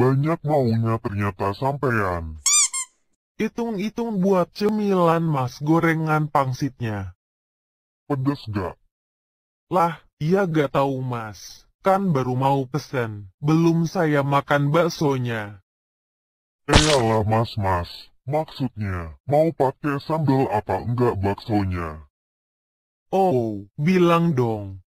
banyak maunya ternyata sampean. Hitung-hitung buat cemilan mas gorengan pangsitnya. Pedes gak? Lah, iya gak tahu mas. Kan baru mau pesen, belum saya makan baksonya. Eyalah mas-mas, maksudnya, mau pakai sambal apa enggak baksonya? Oh, bilang dong.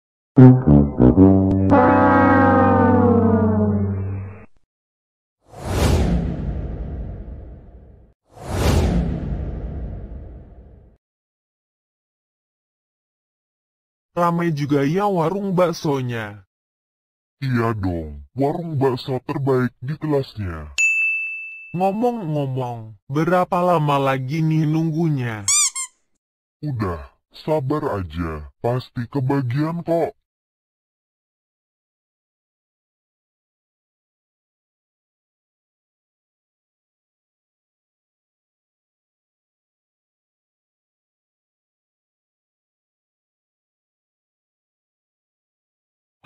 Ramai juga ya warung baksonya. Iya dong, warung bakso terbaik di kelasnya. Ngomong-ngomong, berapa lama lagi nih nunggunya? Udah, sabar aja, pasti kebagian kok.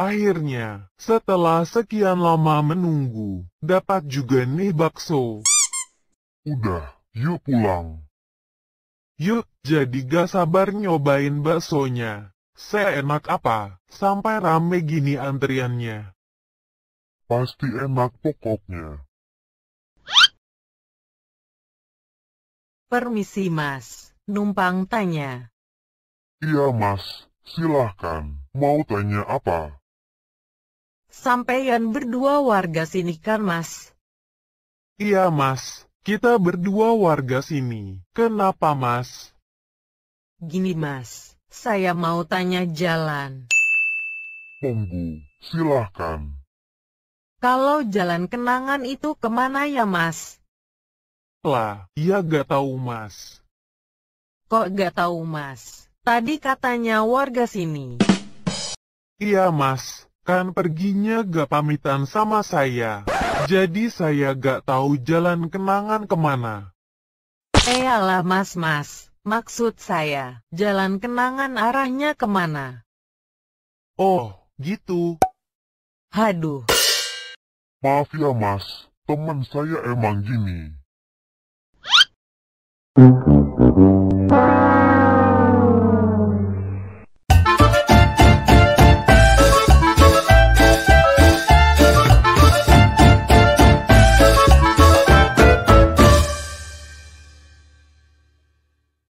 Akhirnya, setelah sekian lama menunggu, dapat juga nih bakso. Udah, yuk pulang. Yuk, jadi gak sabar nyobain baksonya. Seenak apa, sampai rame gini antriannya. Pasti enak pokoknya. Permisi mas, numpang tanya. Iya mas, silahkan. Mau tanya apa? Sampeyan berdua warga sini kan mas? Iya mas, kita berdua warga sini. Kenapa mas? Gini mas, saya mau tanya jalan. Monggo, silahkan. Kalau jalan kenangan itu ke mana ya mas? Lah, iya gak tahu mas. Kok gak tahu mas? Tadi katanya warga sini. Iya mas, kan perginya gak pamitan sama saya. Jadi saya gak tahu jalan kenangan ke mana. Eyalah mas-mas, maksud saya, jalan kenangan arahnya ke mana? Oh, gitu. Haduh, Maaf ya mas, teman saya emang gini.